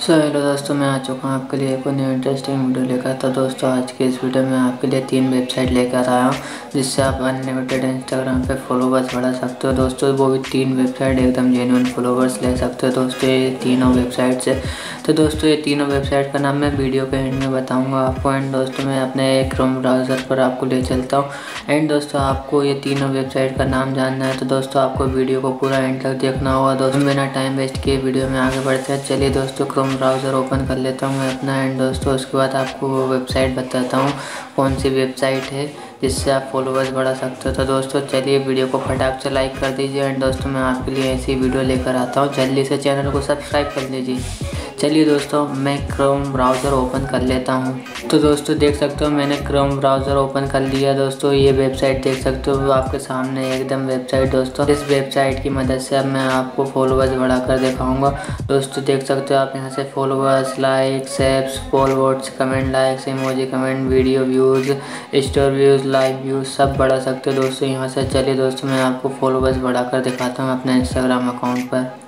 सो so, hello दोस्तों मैं आ चुका हूँ आपके लिए एक न्यू इंटरेस्टिंग वीडियो लेकर। तो दोस्तों आज के इस वीडियो में आपके लिए तीन वेबसाइट लेकर आया हूँ जिससे आप अनलिमिटेड इंस्टाग्राम पे फॉलोवर्स बढ़ा सकते हो। दोस्तों वो भी तीन वेबसाइट एकदम जेन्यून फॉलोवर्स ले सकते हो। दोस्तों ये तीनों वेबसाइट से तो दोस्तों ये तीनों वेबसाइट का नाम मैं वीडियो के एंड में बताऊँगा आपको। एंड दोस्तों मैं अपने क्रोम ब्राउज़र पर आपको ले चलता हूँ। एंड दोस्तों आपको ये तीनों वेबसाइट का नाम जानना है। तो दोस्तों आपको वीडियो को पूरा एंड तक देखना होगा। दोस्तों बिना टाइम वेस्ट किए वीडियो में आगे बढ़ते हैं। चलिए दोस्तों क्रोम ब्राउज़र ओपन कर लेता हूँ, मैं अपना एंड दोस्तों उसके बाद आपको वो वेबसाइट बताता हूँ, कौन सी वेबसाइट है, जिससे आप फॉलोअर्स बढ़ा सकते हो। तो दोस्तों, चलिए वीडियो को फटाक से लाइक कर दीजिए एंड दोस्तों, मैं आपके लिए ऐसी वीडियो लेकर आता हूँ। जल्दी से चैनल को सब्सक्राइब कर लीजिए। चलिए दोस्तों, मैं क्रोम ब्राउज़र ओपन कर लेता हूँ। तो दोस्तों, देख सकते हो मैंने क्रोम ब्राउज़र ओपन कर लिया दोस्तों। ये वेबसाइट देख सकते हो, आपके सामने एकदम वेबसाइट दोस्तों। इस वेबसाइट की मदद से अब मैं आपको फॉलोवर्स बढ़ाकर दिखाऊँगा। दोस्तों, देख सकते हो आप यहाँ से followers like ceps followers comment likes emoji comment video views story views live views सब बढ़ा सकते हो दोस्तों। यहाँ से चलिए दोस्तों, मैं आपको फॉलोवर्स बढ़ाकर दिखाता हूँ अपने इंस्टाग्राम अकाउंट पर।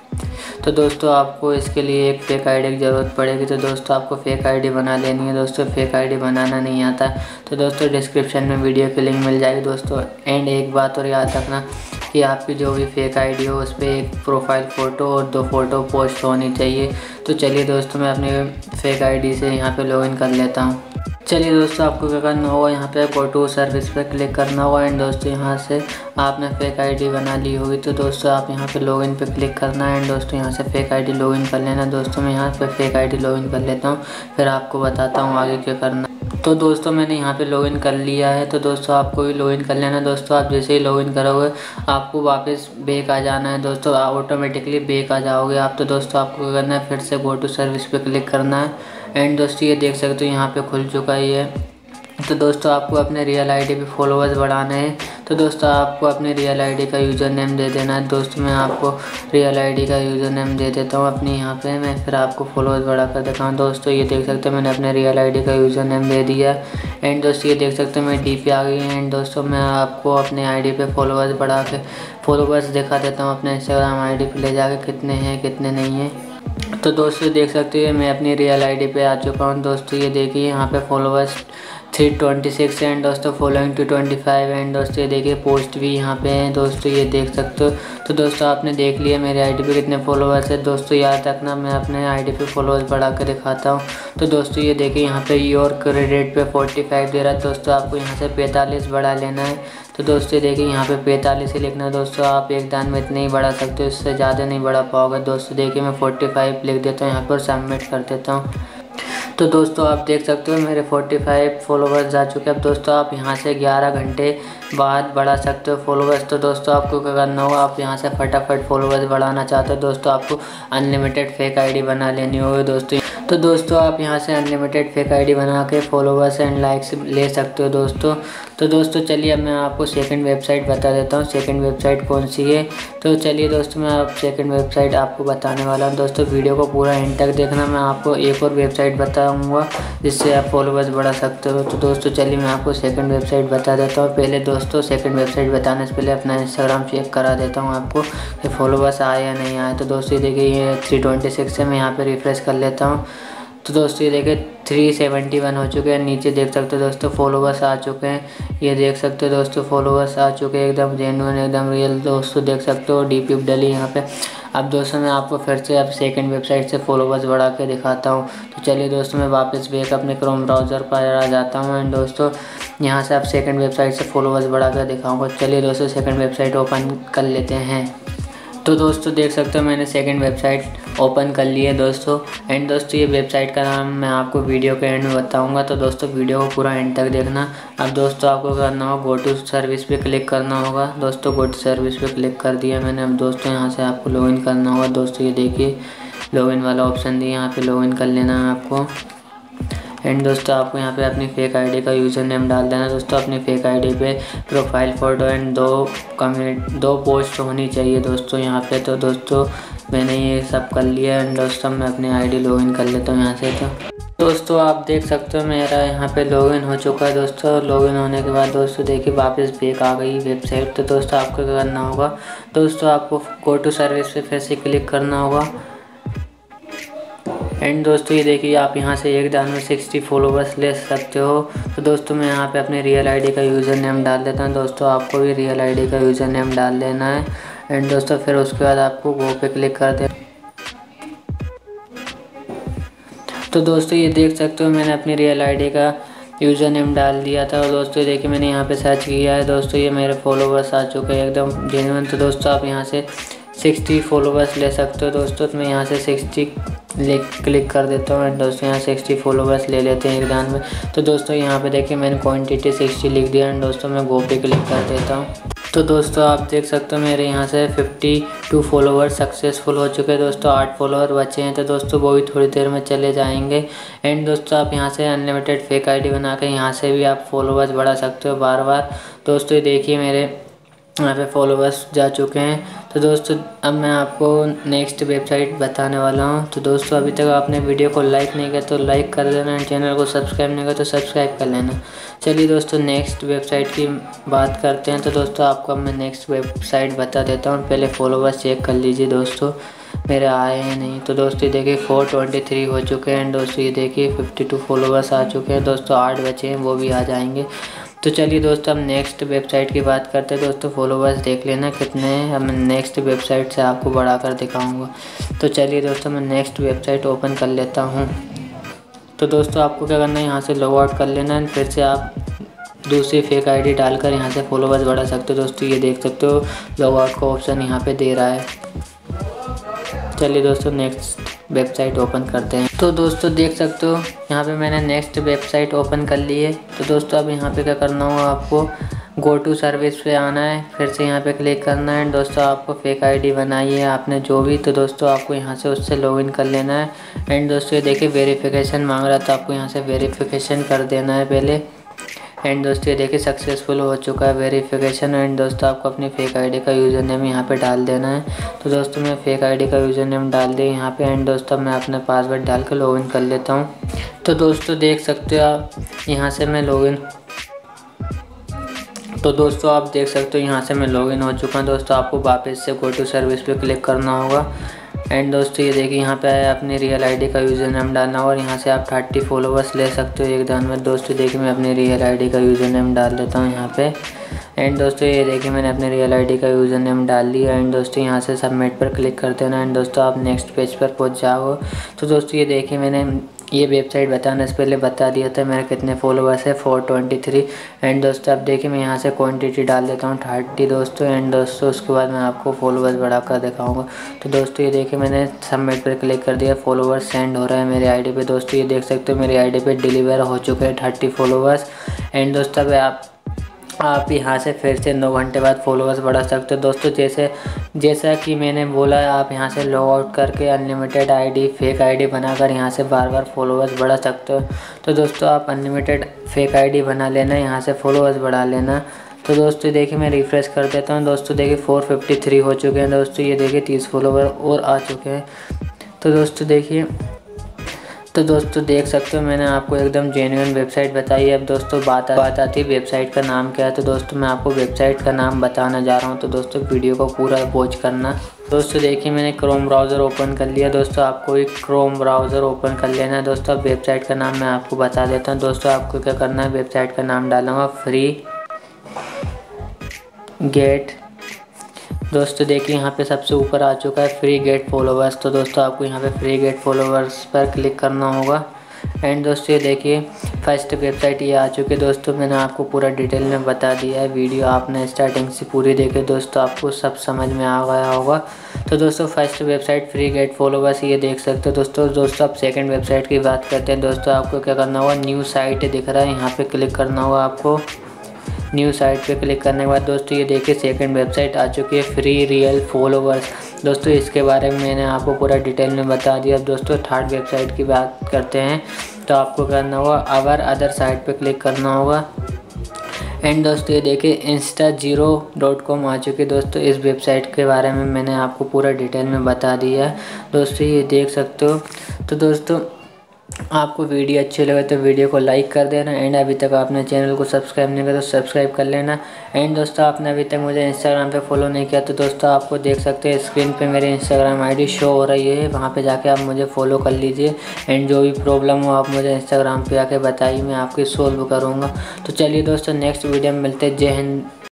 तो दोस्तों आपको इसके लिए एक फेक आईडी की ज़रूरत पड़ेगी। तो दोस्तों आपको फेक आईडी बना लेनी है। दोस्तों फेक आईडी बनाना नहीं आता। तो दोस्तों डिस्क्रिप्शन में वीडियो की लिंक मिल जाएगी। दोस्तों एंड एक बात और याद रखना कि आपकी जो भी फेक आईडी हो, उस पर एक प्रोफ़ाइल फ़ोटो और दो फ़ोटो पोस्ट होनी चाहिए। तो चलिए दोस्तों, मैं अपने फेक आईडी से यहाँ पे लॉगिन कर लेता हूँ। चलिए दोस्तों, आपको क्या करना होगा? यहाँ पे गो टू सर्विस पे क्लिक करना होगा एंड दोस्तों, यहाँ से आपने फेक आईडी बना ली होगी। तो दोस्तों, आप यहाँ पे लॉगिन पे क्लिक करना है एंड दोस्तों, यहाँ से फेक आईडी लॉगिन कर लेना। दोस्तों, मैं यहाँ पे फेक आईडी लॉगिन कर लेता हूँ, फिर आपको बताता हूँ आगे क्या करना तो दोस्तों मैंने यहाँ पे लॉगिन कर लिया है। तो दोस्तों आपको भी लॉगिन कर लेना। दोस्तों आप जैसे ही लॉगिन करोगे, आपको वापस बेक आ जाना है। दोस्तों ऑटोमेटिकली बेक आ जाओगे आप। तो दोस्तों, आपको क्या करना है? फिर से गो टू सर्विस पे क्लिक करना है। एंड दोस्तों, ये देख सकते हो यहाँ पे खुल चुका ही है। तो दोस्तों, आपको अपने रियल आईडी पे फॉलोअर्स बढ़ाने हैं। तो दोस्तों, आपको अपने रियल आईडी का यूज़र नेम दे देना है। दोस्तों, मैं आपको रियल आईडी का यूज़र नेम दे देता हूँ अपने यहाँ पे। मैं फिर आपको फॉलोअर्स बढ़ा कर दिखाऊँ दोस्तों, ये देख सकते हैं मैंने अपने रियल आईडी का यूज़र नेम दे दिया एंड दोस्तों, ये देख सकते हैं मैं डी आ गई एंड दोस्तों, मैं आपको अपने आई पे फॉलोअर्स बढ़ा के फॉलोअर्स दिखा देता हूँ। अपने इंस्टाग्राम आई पर ले जाकर कितने हैं, कितने नहीं हैं। तो दोस्तों देख सकते हैं, मैं अपनी रियल आईडी पे आ चुका हूँ। दोस्तों, ये देखिए, यहाँ पे followers three twenty six and दोस्तों following two twenty five and दोस्तों, ये देखिए पोस्ट भी यहाँ पे हैं, दोस्तों, ये देख सकते हो। तो दोस्तों, आपने देख लिया मेरे आईडी पे कितने फॉलोवर्स है। दोस्तों, याद रखना, मैं अपने आईडी पे फॉलोवर्स बढ़ा कर दिखाता हूँ। तो दोस्तों, ये देखिए यहाँ पे योर क्रेडिट पे फोर्टी फाइव दे रहा है। दोस्तों, आपको यहाँ से पैंतालीस बढ़ा लेना है। तो दोस्तों देखिए यहाँ पे पैंतालीस ही लिखना है। दोस्तों, आप एक दान में इतने ही बढ़ा सकते हो, इससे ज़्यादा नहीं बढ़ा पाओगे। दोस्तों, देखिए मैं फोर्टी फाइव लिख देता हूँ यहाँ पर सबमिट कर देता हूँ। तो दोस्तों, आप देख सकते हो मेरे 45 फॉलोवर्स जा चुके हैं। अब दोस्तों, आप यहाँ से 11 घंटे बाद बढ़ा सकते हो फॉलोवर्स तो दोस्तों, आपको क्या करना होगा, आप यहाँ से फटाफट फॉलोवर्स बढ़ाना चाहते हो। दोस्तों, आपको अनलिमिटेड फेक आईडी बना लेनी होगी। दोस्तों तो दोस्तों, आप यहाँ से अनलिमिटेड फेक आईडी बना के फॉलोवर्स एंड लाइक्स ले सकते हो दोस्तों। तो दोस्तों, चलिए अब मैं आपको सेकंड वेबसाइट बता देता हूँ। सेकंड वेबसाइट कौन सी है? तो चलिए दोस्तों, मैं आप सेकंड वेबसाइट आपको बताने वाला हूँ। दोस्तों वीडियो को पूरा एंड तक देखना। मैं आपको एक और वेबसाइट बताऊँगा, जिससे आप फॉलोवर्स बढ़ा सकते हो। तो दोस्तों, चलिए मैं आपको सेकेंड वेबसाइट बता देता हूँ। पहले दोस्तों सेकेंड वेबसाइट बताने से पहले अपना इंस्टाग्राम चेक करा देता हूँ आपको, कि फॉलोवर्स आए या नहीं आए। तो दोस्तों देखिए, ये थ्री ट्वेंटी सिक्स है। मैं यहाँ पर रिफ्रेश कर लेता हूँ। तो दोस्तों, ये सेवेंटी वन हो चुके हैं। नीचे देख सकते हो दोस्तों फॉलोवर्स आ चुके हैं। ये देख सकते हो दोस्तों फॉलोवर्स आ चुके हैं एकदम जेनुअन एकदम रियल दोस्तों, देख सकते हो डी पी डली यहाँ पे। अब दोस्तों, मैं आपको फिर से अब सेकंड वेबसाइट से फॉलोवर्स बढ़ा के दिखाता हूँ। तो चलिए दोस्तों, मैं वापस बैक अपने क्रोम ब्राउज़र पर आ जाता हूँ एंड दोस्तों, यहाँ से आप सेकंड वेबसाइट से फॉलोवर्स बढ़ा कर दिखाऊँगा। चलिए दोस्तों सेकंड वेबसाइट ओपन कर लेते हैं। तो दोस्तों, देख सकते हो मैंने सेकंड वेबसाइट ओपन कर ली है दोस्तों। एंड दोस्तों, ये वेबसाइट का नाम मैं आपको वीडियो के एंड में बताऊँगा। तो दोस्तों वीडियो को पूरा एंड तक देखना। अब दोस्तों, आपको करना होगा गो टू सर्विस पे क्लिक करना होगा। दोस्तों गो टू सर्विस पे क्लिक कर दिया मैंने। अब दोस्तों, यहाँ से आपको लॉगिन करना होगा। दोस्तों, ये देखिए लॉगिन वाला ऑप्शन दिया। यहाँ पर लॉगिन कर लेना है आपको। एंड दोस्तों, आपको यहाँ पे अपनी फेक आईडी का यूज़र नेम डाल देना दोस्तों, अपनी फेक आईडी पे प्रोफ़ाइल फ़ोटो एंड दो कम्युनिट दो पोस्ट होनी चाहिए दोस्तों यहाँ पे। तो दोस्तों, मैंने ये सब कर लिया एंड दोस्तों, मैं अपनी आईडी लॉगिन कर लेता हूँ यहाँ से तो। दोस्तों, आप देख सकते हो मेरा यहाँ पे लॉगिन हो चुका है दोस्तों। लॉगिन होने के बाद दोस्तों, देखिए वापस बेक आ गई वेबसाइट तो दोस्तों, आपको क्या करना होगा। दोस्तों, आपको गो टू सर्विस पे फिर से क्लिक करना होगा। एंड दोस्तों, ये देखिए, आप यहाँ से एक दान में सिक्सटी फॉलोवर्स ले सकते हो। तो दोस्तों, मैं यहाँ पे अपने रियल आईडी का यूज़र नेम डाल देता हूँ। दोस्तों, आपको भी रियल आईडी का यूज़र नेम डाल देना है। एंड दोस्तों, फिर उसके बाद आपको वो पे क्लिक कर दे तो दोस्तों, ये देख सकते हो, मैंने अपनी रियल आईडी का यूज़र नेम डाल दिया था। और दोस्तों देखिए, मैंने यहाँ पर सर्च किया है। दोस्तों, ये मेरे फॉलोवर्स आ चुके हैं एकदम जेनवन तो दोस्तों, आप यहाँ से 60 फॉलोवर्स ले सकते हो। दोस्तों तो मैं यहाँ से 60 लिख, क्लिक कर देता हूँ एंड दोस्तों यहाँ 60 फॉलोवर्स ले लेते हैं एकदम में। तो दोस्तों यहाँ पे देखिए मैंने क्वांटिटी 60 लिख दिया एंड दोस्तों मैं गो पे क्लिक कर देता हूँ। तो दोस्तों आप देख सकते हो मेरे यहाँ से 52 फॉलोवर सक्सेसफुल हो चुके हैं। दोस्तों आठ फॉलोवर बचे हैं। तो दोस्तों वो भी थोड़ी देर में चले जाएँगे। एंड दोस्तों आप यहाँ से अनलिमिटेड फेक आई डी बना कर यहाँ से भी आप फॉलोवर्स बढ़ा सकते हो बार बार। दोस्तों देखिए मेरे यहाँ पे फॉलोवर्स जा चुके हैं। तो दोस्तों, अब मैं आपको नेक्स्ट वेबसाइट बताने वाला हूँ। तो दोस्तों, अभी तक आपने वीडियो को लाइक नहीं किया तो लाइक कर देना चैनल को सब्सक्राइब नहीं किया तो सब्सक्राइब कर लेना। चलिए दोस्तों नेक्स्ट वेबसाइट की बात करते हैं। तो दोस्तों, आपको मैं नेक्स्ट वेबसाइट बता देता हूँ। पहले फॉलोवर्स चेक कर लीजिए दोस्तों। मेरे आए हैं नहीं। तो दोस्तों देखिए फोर ट्वेंटी थ्री हो चुके हैं। दोस्तों, ये देखिए फिफ्टी टू फॉलोवर्स आ चुके हैं। दोस्तों, आठ बचे हैं, वो भी आ जाएँगे। तो चलिए दोस्तों हम नेक्स्ट वेबसाइट की बात करते हैं। दोस्तों फॉलोवर्स देख लेना कितने हैं। हम नेक्स्ट वेबसाइट से आपको बढ़ा कर दिखाऊँगा। तो चलिए दोस्तों, मैं नेक्स्ट वेबसाइट ओपन कर लेता हूँ। तो दोस्तों, आपको क्या करना है? यहाँ से लॉग आउट कर लेना है फिर से आप दूसरी फेक आईडी डालकर यहाँ से फॉलोवर्स बढ़ा सकते हो। दोस्तों, ये देख सकते हो लॉग आउट का ऑप्शन यहाँ पे दे रहा है। चलिए दोस्तों नेक्स्ट वेबसाइट ओपन करते हैं। तो दोस्तों, देख सकते हो, यहाँ पे मैंने नेक्स्ट वेबसाइट ओपन कर ली है। तो दोस्तों, अब यहाँ पे क्या करना होगा आपको? गो टू सर्विस पे आना है। फिर से यहाँ पे क्लिक करना है। दोस्तों, आपको फेक आईडी बनाई है आपने जो भी। तो दोस्तों, आपको यहाँ से उससे लॉगिन कर लेना है। एंड दोस्तों, ये देखिए वेरिफिकेशन मांग रहा था। आपको यहाँ से वेरिफिकेशन कर देना है पहले। एंड दोस्तों, ये देखिए सक्सेसफुल हो चुका है वेरिफिकेशन एंड दोस्तों, आपको अपनी फेक आईडी का यूज़र नेम यहाँ पे डाल देना है। तो दोस्तों, मैं फेक आईडी का यूज़र नेम डाल दिया यहाँ पे एंड दोस्तों, मैं अपना पासवर्ड डाल कर लॉगिन कर लेता हूँ। तो दोस्तों, देख सकते हो आप, यहाँ से मैं लॉगिन तो दोस्तों, आप देख सकते हो यहाँ से मैं लॉगिन हो चुका हूँ। दोस्तों, आपको वापस से गो टू सर्विस पे क्लिक करना होगा। एंड दोस्तों, ये देखिए, यहाँ पे अपनी रियल आईडी का यूज़र नेम डालना और यहाँ से आप थर्टी फॉलोवर्स ले सकते हो एक दान में। दोस्तों, देखिए, मैं अपनी रियल आईडी का यूज़र नेम डाल देता हूँ यहाँ पे। एंड दोस्तों, ये देखिए, मैंने अपने रियल आईडी का यूज़र नेम डाल दिया। एंड दोस्तों, यहाँ से सबमिट पर क्लिक कर देना एंड दोस्तों, आप नेक्स्ट पेज पर पहुँच जाओ। तो दोस्तों, ये देखिए, मैंने ये वेबसाइट बताने से पहले बता दिया था मेरे कितने फॉलोअर्स है फोर ट्वेंटी थ्री एंड दोस्तों, आप देखिए, मैं यहाँ से क्वांटिटी डाल देता हूँ थर्टी दोस्तों। एंड दोस्तों, उसके बाद मैं आपको फॉलोअर्स बढ़ाकर दिखाऊँगा। तो दोस्तों, ये देखिए, मैंने सबमिट पर क्लिक कर दिया फॉलोवर्स सेंड हो रहा है मेरे आईडी पे। दोस्तों, ये देख सकते हो, मेरी आईडी पे डिलीवर हो चुके हैं थर्टी फॉलोवर्स एंड दोस्तों आप आप यहाँ से फिर से नौ घंटे बाद फॉलोअर्स बढ़ा सकते हो। दोस्तों, जैसे, जैसा कि मैंने बोला, आप यहाँ से लॉग आउट करके अनलिमिटेड आईडी फेक आईडी बनाकर यहाँ से बार बार फॉलोअर्स बढ़ा सकते हो। तो दोस्तों, आप अनलिमिटेड फेक आईडी बना लेना, यहाँ से फॉलोअर्स बढ़ा लेना। तो दोस्तों, देखिए, मैं रिफ़्रेश कर देता हूँ। दोस्तों, देखिए फोर फिफ्टी थ्री हो चुके हैं। दोस्तों, ये देखिए, तीस फॉलोवर और आ चुके हैं। तो दोस्तों, देखिए तो दोस्तों देख सकते हो मैंने आपको एकदम जेन्यून वेबसाइट बताई। है अब दोस्तों बात आ, बात आती है वेबसाइट का नाम क्या है? तो दोस्तों मैं आपको वेबसाइट का नाम बताने जा रहा हूँ। तो दोस्तों वीडियो को पूरा वॉच करना। दोस्तों देखिए मैंने क्रोम ब्राउज़र ओपन कर लिया। दोस्तों आपको एक क्रोम ब्राउज़र ओपन कर लेना है। दोस्तों अब वेबसाइट का नाम मैं आपको बता देता हूँ। दोस्तों आपको क्या करना है? वेबसाइट का नाम डालूँगा फ्री गेट दोस्तों देखिए यहाँ पे सबसे ऊपर आ चुका है फ्री गेट फॉलोवर्स तो दोस्तों, आपको यहाँ पे फ्री गेट फॉलोवर्स पर क्लिक करना होगा। एंड दोस्तों, ये देखिए फ़र्स्ट वेबसाइट ये आ चुकी है। दोस्तों, मैंने आपको पूरा डिटेल में बता दिया है। वीडियो आपने स्टार्टिंग से पूरी देखे दोस्तों, आपको सब समझ में आ गया होगा। तो दोस्तों first website free get followers ये देख सकते हो। दोस्तों दोस्तों आप सेकंड वेबसाइट की बात करते हैं। दोस्तों, आपको क्या करना होगा? न्यू साइट दिख रहा है। यहाँ पर क्लिक करना होगा आपको। न्यू साइट पे क्लिक करने के बाद दोस्तों ये देखिए सेकंड वेबसाइट आ चुकी है फ्री रियल फॉलोवर्स दोस्तों इसके बारे में मैंने आपको पूरा डिटेल में बता दिया। अब दोस्तों थर्ड वेबसाइट की बात करते हैं तो आपको करना होगा अवर अदर साइट पे क्लिक करना होगा। एंड दोस्तों ये देखिए इंस्टा ज़ीरो डॉट कॉम आ चुकी दोस्तों। इस वेबसाइट के बारे में मैंने आपको पूरा डिटेल में बता दिया। है दोस्तों ये देख सकते हो। तो दोस्तों आपको वीडियो अच्छी लगे तो वीडियो को लाइक कर देना एंड अभी तक आपने चैनल को सब्सक्राइब नहीं किया तो सब्सक्राइब कर लेना। एंड दोस्तों, आपने अभी तक मुझे इंस्टाग्राम पे फॉलो नहीं किया तो दोस्तों, आपको देख सकते हैं स्क्रीन पे मेरी इंस्टाग्राम आईडी शो हो रही है। वहाँ पे जाके आप मुझे फॉलो कर लीजिए एंड जो भी प्रॉब्लम हो, आप मुझे इंस्टाग्राम पर आके बताइए, मैं आपकी सोल्व करूँगा। तो चलिए दोस्तों नेक्स्ट वीडियो में मिलते जय हिंद।